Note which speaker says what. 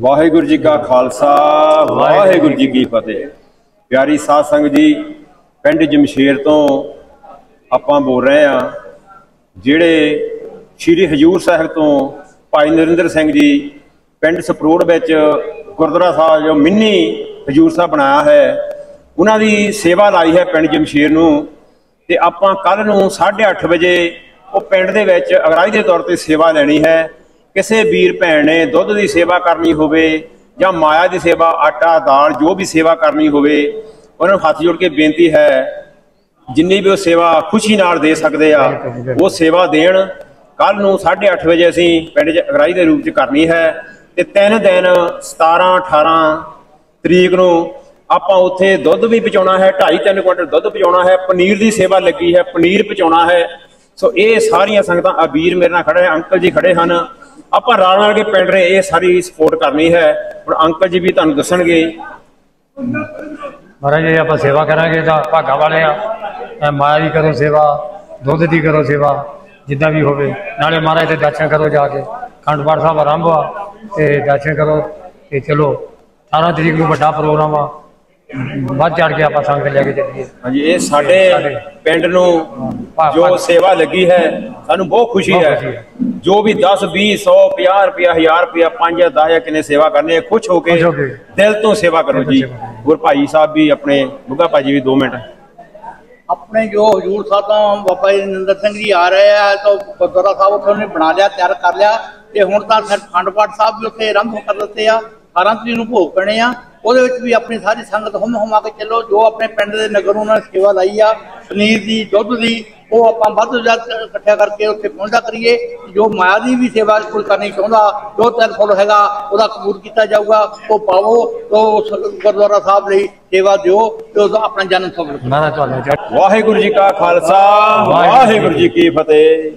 Speaker 1: ਵਾਹਿਗੁਰੂ ਜੀ ਕਾ ਖਾਲਸਾ ਵਾਹਿਗੁਰੂ ਜੀ ਕੀ ਫਤਿਹ। ਪਿਆਰੀ ਸਾਧ ਸੰਗਤ ਜੀ ਪਿੰਡ ਜਮਸ਼ੇਰ ਤੋਂ ਆਪਾਂ ਬੋਲ ਰਹੇ ਆ ਜਿਹੜੇ ਸ਼੍ਰੀ ਹਜੂਰ ਸਾਹਿਬ ਤੋਂ ਭਾਈ ਨਰਿੰਦਰ ਸਿੰਘ ਜੀ ਪਿੰਡ ਸਪਰੋੜ ਵਿੱਚ ਗੁਰਦੁਆਰਾ ਸਾਹਿਬ ਜੋ ਮਿੰਨੀ ਹਜੂਰ ਸਾਹਿਬ ਬਣਾਇਆ ਹੈ ਉਹਨਾਂ ਦੀ ਸੇਵਾ ਲਾਈ ਹੈ ਪਿੰਡ ਜਮਸ਼ੇਰ ਨੂੰ। ਤੇ ਆਪਾਂ ਕੱਲ ਨੂੰ 8:30 ਵਜੇ ਉਹ ਪਿੰਡ ਦੇ ਵਿੱਚ ਅਗਰਾਈ ਦੇ ਤੌਰ ਤੇ ਸੇਵਾ ਲੈਣੀ ਹੈ। ਕਿਸੇ ਵੀਰ ਭੈਣ ਨੇ ਦੁੱਧ ਦੀ ਸੇਵਾ ਕਰਨੀ ਹੋਵੇ ਜਾਂ ਮਾਇਆ ਦੀ ਸੇਵਾ, ਆਟਾ, ਦਾਲ, ਜੋ ਵੀ ਸੇਵਾ ਕਰਨੀ ਹੋਵੇ, ਉਹਨਾਂ ਨੂੰ ਹੱਥ ਜੋੜ ਕੇ ਬੇਨਤੀ ਹੈ, ਜਿੰਨੀ ਵੀ ਉਹ ਸੇਵਾ ਖੁਸ਼ੀ ਨਾਲ ਦੇ ਸਕਦੇ ਆ, ਉਹ ਸੇਵਾ ਦੇਣ। ਕੱਲ ਨੂੰ 8:30 ਵਜੇ ਅਸੀਂ ਪਿੰਡ 'ਚ ਅਗਰਾਈ ਦੇ ਰੂਪ 'ਚ ਕਰਨੀ ਹੈ ਤੇ ਤਿੰਨ ਦਿਨ 17 18 ਤਰੀਕ ਨੂੰ ਆਪਾਂ ਉੱਥੇ ਦੁੱਧ ਵੀ ਪਹੁੰਚਾਉਣਾ ਹੈ 2.5 3 ਕੁਇੰਟਲ ਦੁੱਧ ਪਹੁੰਚਾਉਣਾ ਹੈ, ਪਨੀਰ ਦੀ ਸੇਵਾ ਲੱਗੀ ਹੈ, ਪਨੀਰ ਪਹੁੰਚਾਉਣਾ ਹੈ। ਸੋ ਇਹ ਸਾਰੀਆਂ ਸੰਗਤਾਂ ਆ ਵੀਰ ਮੇਰੇ ਨਾਲ ਖੜੇ ਅੰਕਲ ਜੀ ਖੜੇ ਹਨ। ਆਪਾਂ ਰਲ ਨਾਲ ਕੇ ਪਿੰਡ ਨੇ ਇਹ ਸਾਰੀ ਸਪੋਰਟ ਕਰਨੀ ਹੈ। ਹੁਣ ਅੰਕਲ ਜੀ ਵੀ ਤੁਹਾਨੂੰ ਦੱਸਣਗੇ।
Speaker 2: ਮਹਾਰਾਜ ਜੀ ਆਪਾਂ ਸੇਵਾ ਕਰਾਂਗੇ ਤਾਂ ਭਾਗਾ ਵਾਲੇ ਆ। ਮਾਇਆ ਦੀ ਕਰੋ ਸੇਵਾ ਦੁੱਧ ਦੀ ਕਰੋ ਸੇਵਾ ਜਿੱਦਾਂ ਵੀ ਹੋਵੇ। ਨਾਲੇ ਮਹਾਰਾਜ ਦੇ ਦਰਸ਼ਨ ਕਰੋ ਜਾ ਕੇ। ਖੰਡ ਪਾਠ ਸਾਹਿਬ ਆਰੰਭ ਆ ਤੇ ਦਰਸ਼ਨ ਕਰੋ ਤੇ ਚਲੋ। 18 ਤਰੀਕ ਨੂੰ ਵੱਡਾ ਪ੍ਰੋਗਰਾਮ ਆ। ਵੱਧ ਚੜ ਕੇ ਆਪਾਂ ਸੰਗਤ ਲੈ ਕੇ ਚੱਲੀਏ।
Speaker 1: ਹਾਂਜੀ ਇਹ ਸਾਡੇ ਪਿੰਡ ਨੂੰ ਜੋ ਸੇਵਾ ਲੱਗੀ ਹੈ ਸਾਨੂੰ ਬਹੁਤ ਖੁਸ਼ੀ ਹੈ। ਜੋ ਵੀ 10 20 100 50 ਰੁਪਿਆ 1000 ਰੁਪਿਆ 5 10 ਕਿੰਨੇ ਸੇਵਾ ਕਰਨੇ ਹੋ ਕੇ
Speaker 2: ਖੁਸ਼ ਹੋ ਕੇ।
Speaker 1: ਦਿਲ ਤੋਂ ਸੇਵਾ ਕਰੋ ਜੀ। ਗੁਰ ਭਾਈ ਸਾਹਿਬ ਵੀ ਆਪਣੇ ਬੁੱਗਾ ਭਾਜੀ ਵੀ 2 ਮਿੰਟ।
Speaker 3: ਆਪਣੇ ਜੋ ਹਜੂਰ ਸਾਹਿਬ ਤੋਂ ਬਾਬਾ ਜੀ ਨਰਿੰਦਰ ਸਿੰਘ ਜੀ ਆ ਰਹੇ ਆ ਤਾਂ ਗੁਰਦੁਆਰਾ ਸਾਹਿਬ ਉੱਥੇ ਉਹਨੇ ਬਣਾ ਲਿਆ ਤਿਆਰ ਕਰ ਲਿਆ। ਤੇ ਹੁਣ ਤਾਂ ਸਿਰ ਖੰਡ ਪਾਠ ਸਾਹਿਬ ਵੀ ਉੱਥੇ ਆਰੰਭ ਕਰ ਦਿੱਤੇ ਆ। 18 ਤਰੀਕ ਨੂੰ ਭੋਗ ਪੈਣੇ ਆ। ਉਹਦੇ ਵਿੱਚ ਵੀ ਆਪਣੀ ਸਾਰੀ ਸੰਗਤ ਹੁਮ ਹੁਮਾ ਕੇ ਚੱਲੋ। ਜੋ ਆਪਣੇ ਪਿੰਡ ਦੇ ਨਗਰ ਉਹਨਾਂ ਨੇ ਸੇਵਾ ਲਾਈ ਆ ਪਨੀਰ ਦੀ ਦੁੱਧ ਦੀ ਉਹ ਆਪਾਂ ਵੱਧ ਤੋਂ ਵੱਧ ਇਕੱਠਿਆ ਕਰਕੇ ਉੱਥੇ ਪਹੁੰਚਦਾ ਕਰੀਏ। ਜੋ ਮਾਇਆ ਦੀ ਵੀ ਸੇਵਾ ਕੋਈ ਕਰਨੀ ਚਾਹੁੰਦਾ ਜੋ ਤਿਲ ਫੁੱਲ ਹੈਗਾ ਉਹਦਾ ਕਬੂਲ ਕੀਤਾ ਜਾਊਗਾ। ਉਹ ਪਾਵੋ ਤੋ ਗੁਰਦੁਆਰਾ ਸਾਹਿਬ ਲਈ ਸੇਵਾ ਦਿਓ ਤੇ ਉਹਦਾ ਆਪਣਾ ਜਨਮ ਸਫਲ ਕਰੋ।
Speaker 1: ਵਾਹਿਗੁਰੂ ਜੀ ਕਾ ਖਾਲਸਾ ਵਾਹਿਗੁਰੂ ਜੀ ਕੀ ਫਤਿਹ।